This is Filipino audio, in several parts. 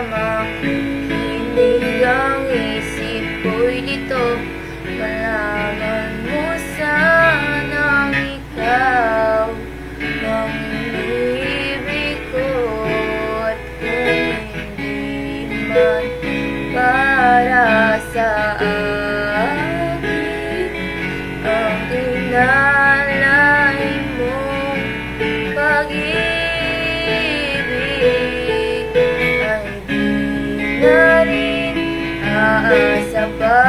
na makikinig ang isip ko'y dito. Malaman mo sanang ikaw Ang inibig ko At kung hindi man para sa akin. Ang inalay mong pag-ibig na rin aasa pa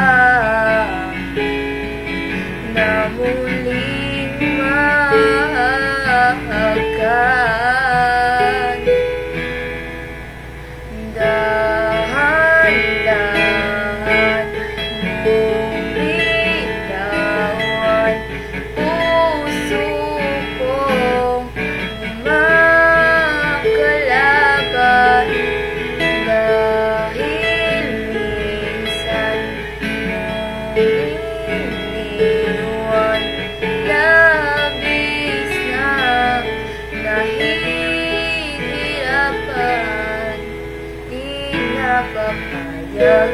Na muling mahagkan Labis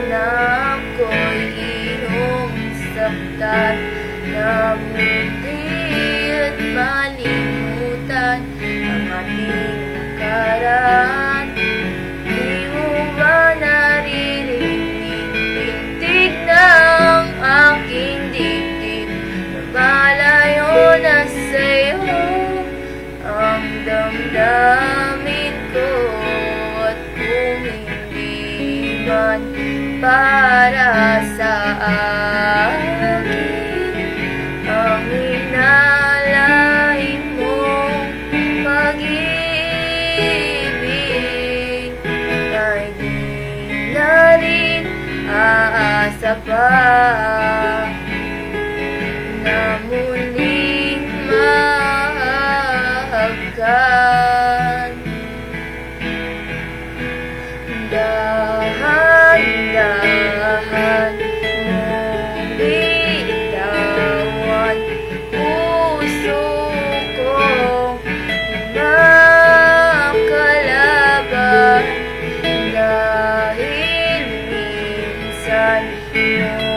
na ako'y iyong saktan Na muti at malimutan Ang ating nakaraan hindi man para sa akin Ang inalay mong pag-ibig Ay di na rin aasa minsan mong